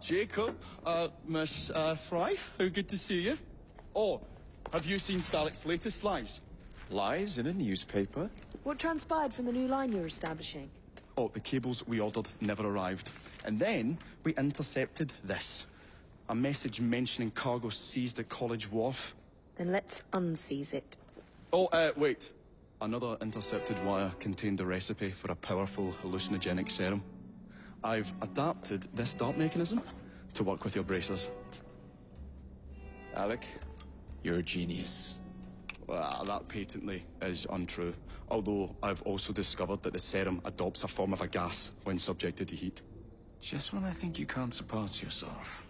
Jacob. Uh, Miss uh, Frye, how good to see you. Oh, have you seen Starrick's latest lies? Lies in a newspaper? What transpired from the new line you're establishing? Oh, the cables we ordered never arrived. And then we intercepted this. A message mentioning cargo seized at College Wharf. Then let's unseize it. Oh, uh, wait. Another intercepted wire contained the recipe for a powerful hallucinogenic serum. I've adapted this dart mechanism to work with your bracers. Alec, you're a genius. Well, that patently is untrue. Although I've also discovered that the serum adopts a form of a gas when subjected to heat. Just when I think you can't surpass yourself.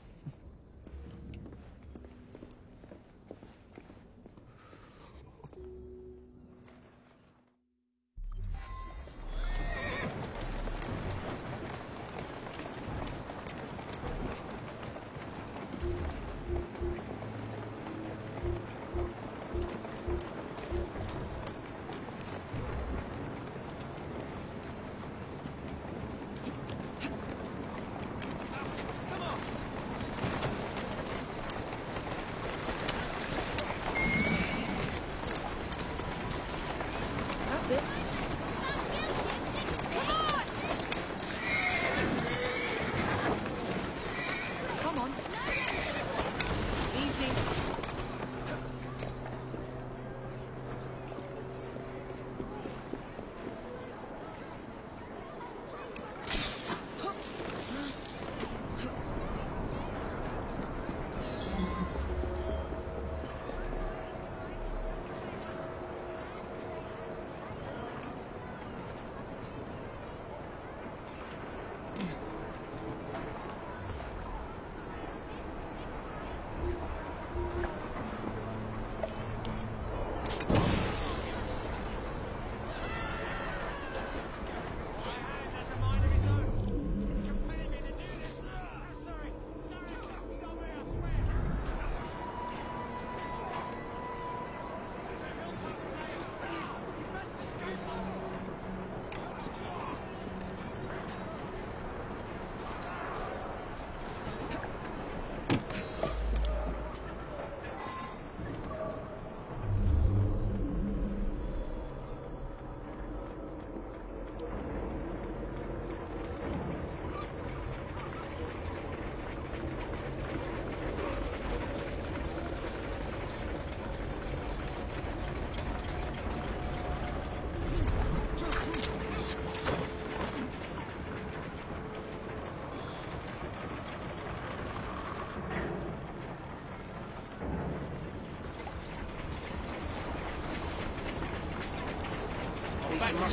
You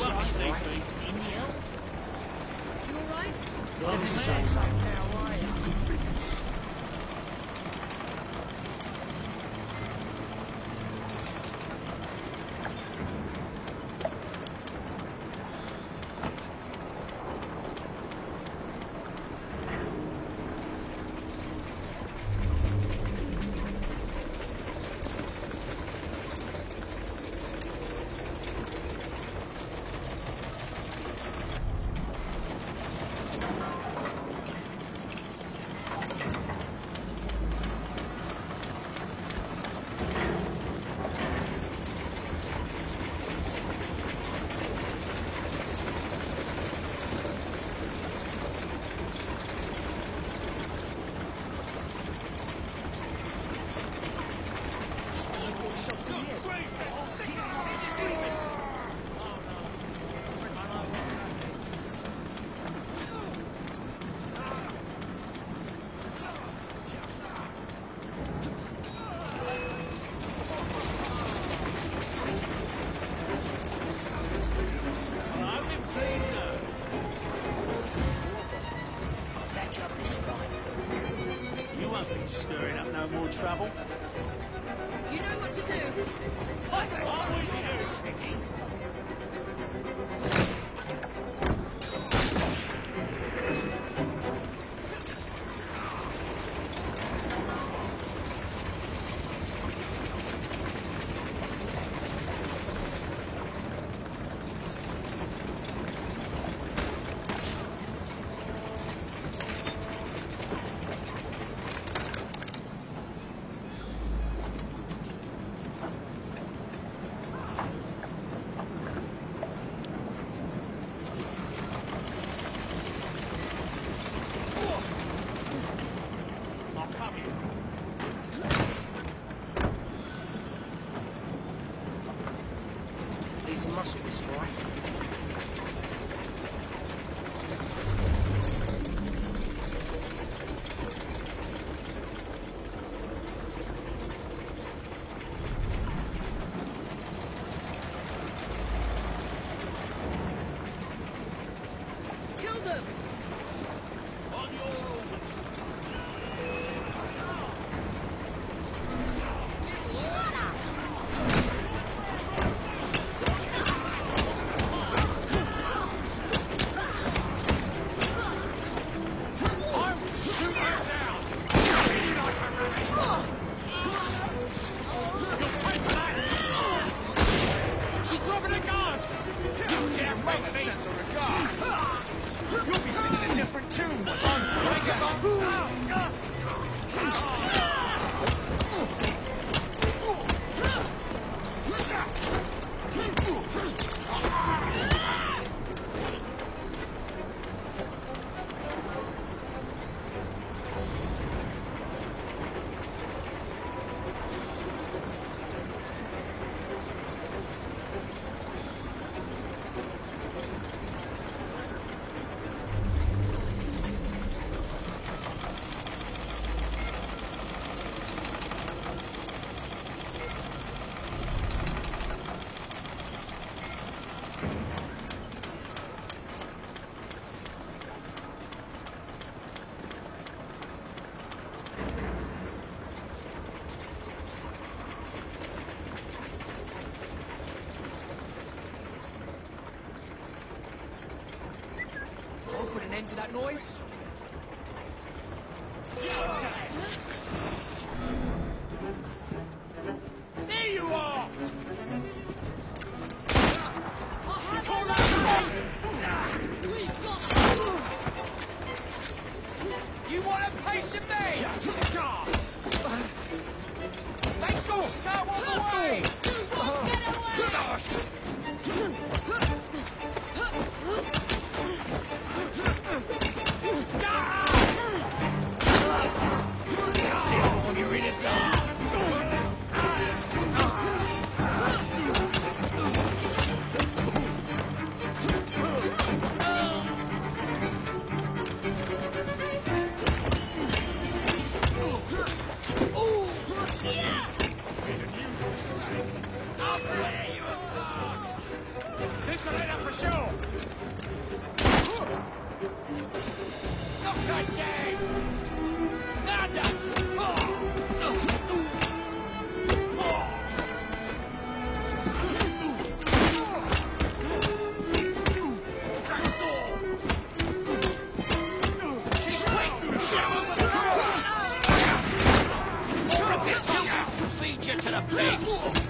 alright? muscles, boy. Ugh. To that noise? There you are! You want to pace me? Make sure she can't walk away! Get away! Stop! bitch!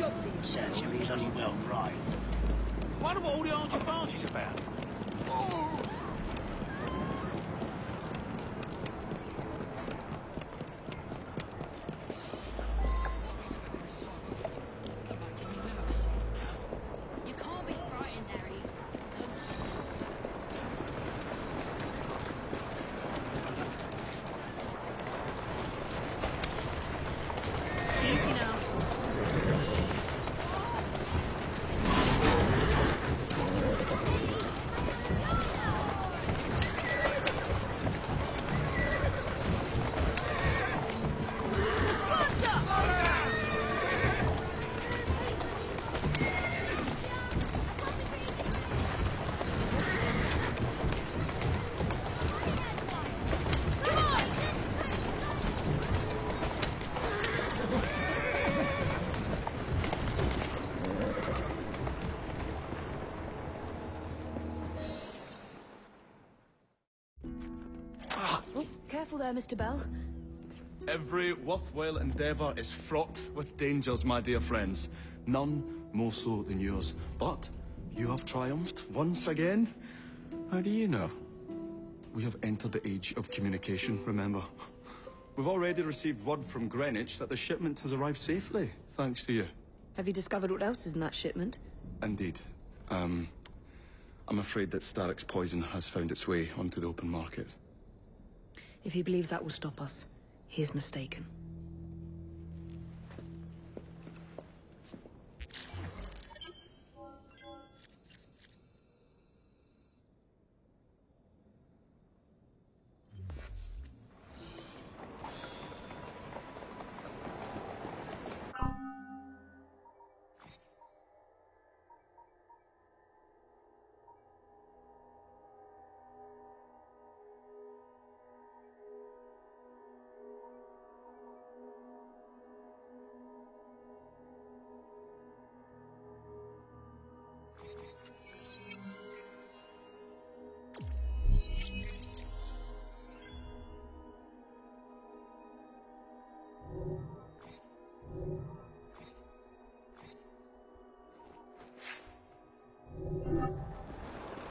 Job for you. Serves you bloody well, right. Wonder what all the argy-bargy's about. You careful there, Mr. Bell. Every worthwhile endeavour is fraught with dangers, my dear friends. None more so than yours. But you have triumphed once again. How do you know? We have entered the age of communication, remember? We've already received word from Greenwich that the shipment has arrived safely, thanks to you. Have you discovered what else is in that shipment? Indeed. Um, I'm afraid that Starrick's poison has found its way onto the open market. If he believes that will stop us, he is mistaken.